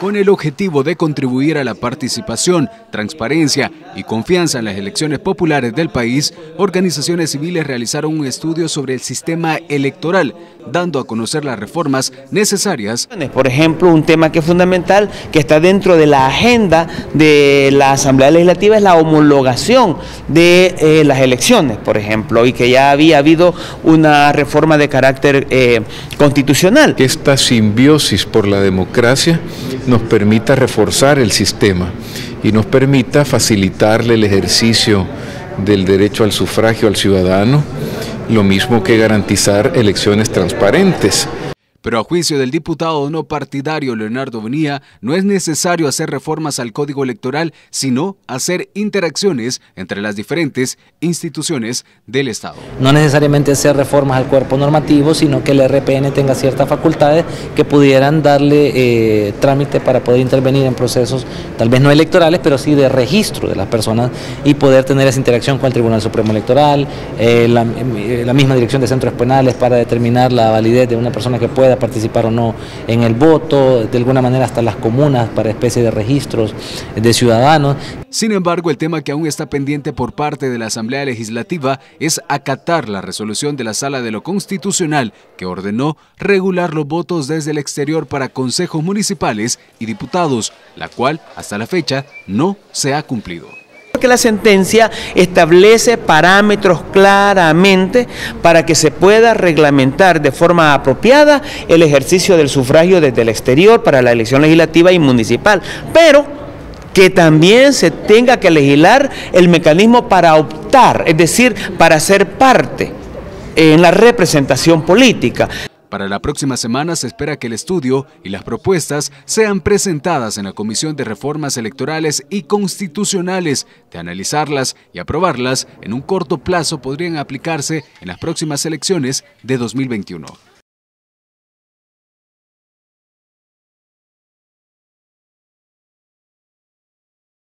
Con el objetivo de contribuir a la participación, transparencia y confianza en las elecciones populares del país, organizaciones civiles realizaron un estudio sobre el sistema electoral, dando a conocer las reformas necesarias. Por ejemplo, un tema que es fundamental, que está dentro de la agenda de la Asamblea Legislativa, es la homologación de eh, las elecciones, por ejemplo, y que ya había habido una reforma de carácter eh, constitucional. Esta simbiosis por la democracia nos permita reforzar el sistema y nos permita facilitarle el ejercicio del derecho al sufragio al ciudadano, lo mismo que garantizar elecciones transparentes. Pero a juicio del diputado no partidario Leonardo Venía, no es necesario hacer reformas al Código Electoral, sino hacer interacciones entre las diferentes instituciones del Estado. No necesariamente hacer reformas al cuerpo normativo, sino que el RPN tenga ciertas facultades que pudieran darle eh, trámite para poder intervenir en procesos, tal vez no electorales, pero sí de registro de las personas y poder tener esa interacción con el Tribunal Supremo Electoral, eh, la, eh, la misma dirección de centros penales para determinar la validez de una persona que participar o no en el voto, de alguna manera hasta las comunas para especie de registros de ciudadanos. Sin embargo, el tema que aún está pendiente por parte de la Asamblea Legislativa es acatar la resolución de la Sala de lo Constitucional que ordenó regular los votos desde el exterior para consejos municipales y diputados, la cual hasta la fecha no se ha cumplido que la sentencia establece parámetros claramente para que se pueda reglamentar de forma apropiada el ejercicio del sufragio desde el exterior para la elección legislativa y municipal. Pero que también se tenga que legislar el mecanismo para optar, es decir, para ser parte en la representación política. Para la próxima semana se espera que el estudio y las propuestas sean presentadas en la Comisión de Reformas Electorales y Constitucionales. De analizarlas y aprobarlas en un corto plazo podrían aplicarse en las próximas elecciones de 2021.